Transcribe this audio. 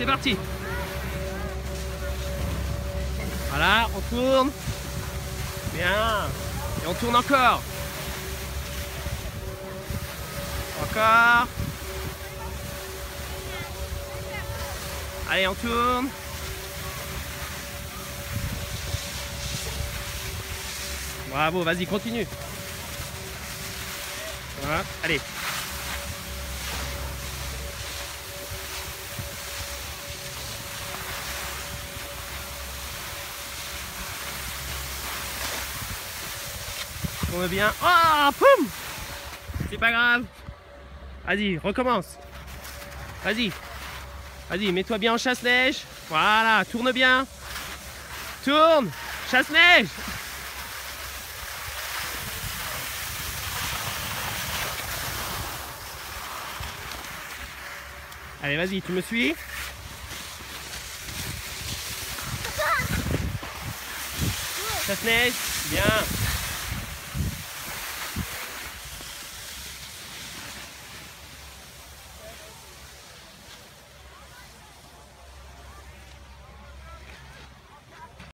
c'est parti. Voilà, on tourne. Bien. Et on tourne encore. Encore. Allez, on tourne. Bravo, vas-y, continue. Voilà, allez. Tourne bien. Oh, poum C'est pas grave. Vas-y, recommence. Vas-y. Vas-y, mets-toi bien en chasse-neige. Voilà, tourne bien. Tourne. Chasse-neige. Allez, vas-y, tu me suis? Chasse-neige. Bien.